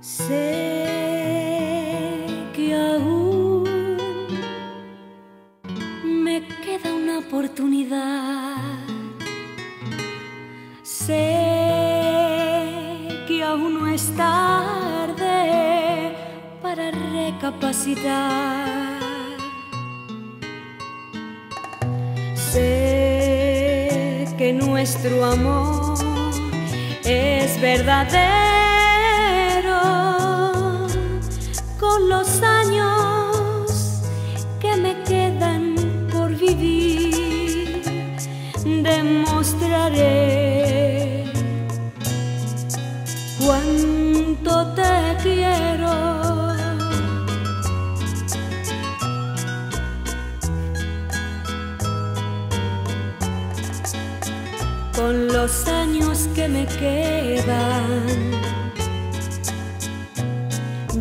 Sé que aún me queda una oportunidad. Sé que aún no es tarde para recapacitar. Sé que nuestro amor es verdadero los años que me quedan por vivir, demostraré cuánto te quiero. Con los años que me quedan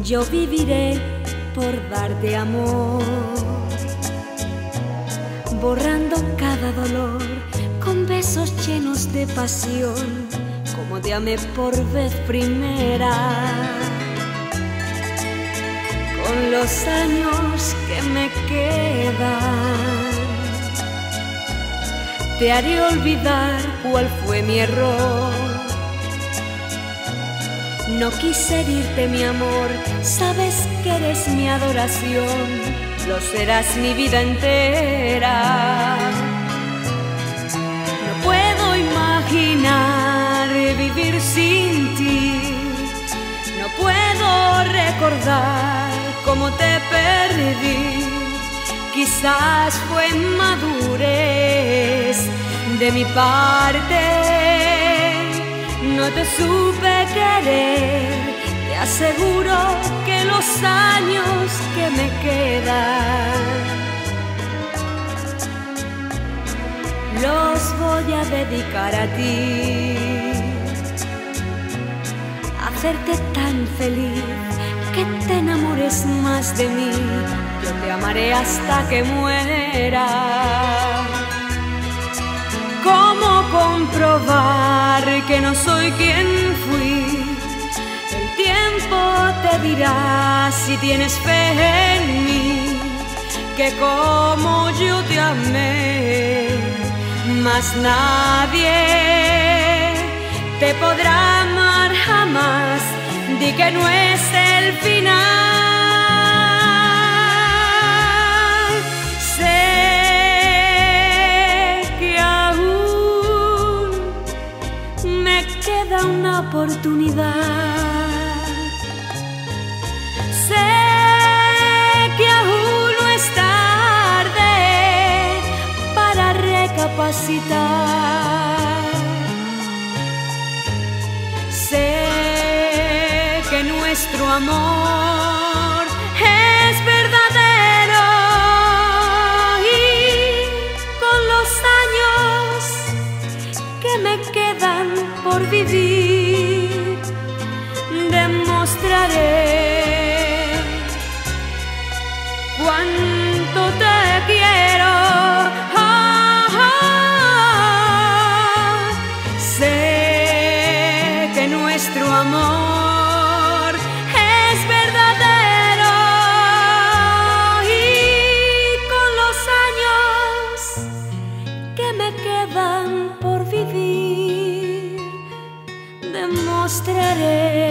yo viviré por darte amor, borrando cada dolor con besos llenos de pasión, como te amé por vez primera. Con los años que me quedan, te haré olvidar cuál fue mi error no quise herirte mi amor, sabes que eres mi adoración, lo serás mi vida entera. No puedo imaginar vivir sin ti, no puedo recordar cómo te perdí. Quizás fue madurez de mi parte no te supe querer, te aseguro que los años que me quedan los voy a dedicar a ti, hacerte tan feliz que te enamores más de mí, yo te amaré hasta que muera. ¿Cómo comprobar que no soy quien fui? El tiempo te dirá si tienes fe en mí, que como yo te amé, más nadie te podrá amar jamás. Di que no es el final. oportunidad. Sé que aún no es tarde para recapacitar. Sé que nuestro amor es verdadero y con los años que me quedan por vivir. cuánto te quiero. Ah, ah. Sé que nuestro amor es verdadero y con los años que me quedan por vivir demostraré.